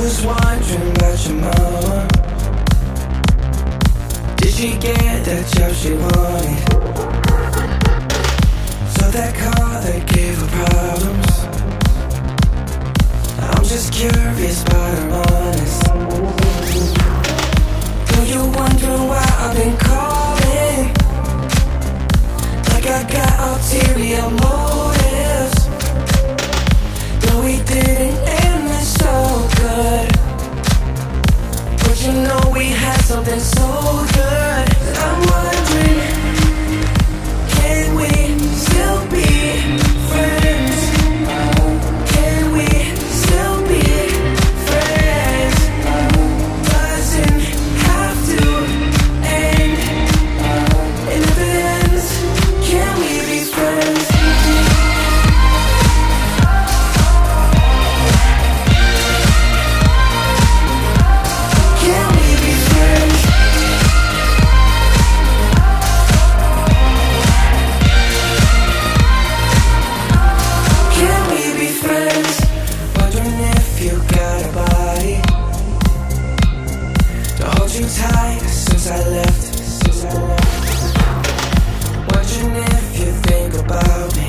Was wondering about your mama. Did she get that job she wanted? So that car that gave her problems. I'm just curious, but I'm honest. Do you wonder why I've been calling? Like I got ulterior motives. You got a body to hold you tight since I left. Since I left. Wondering if you think about me.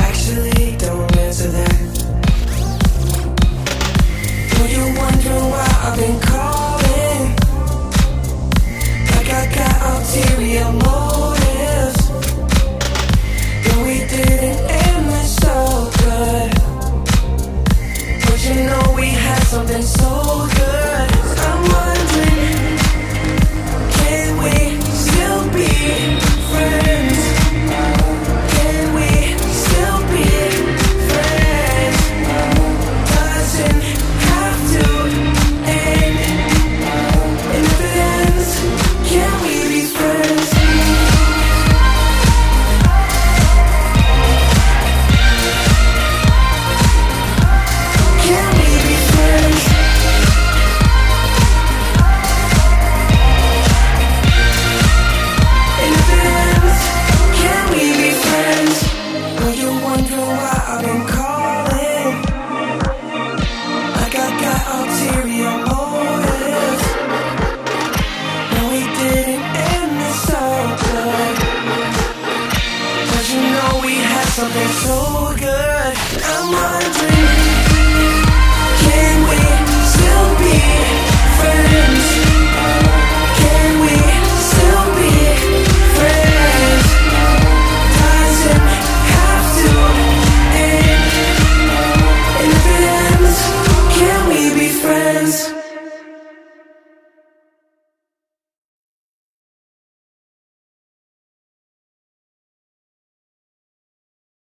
Actually, don't answer that. Do you wonder why I've been calling? Something so Something so good. I'm on.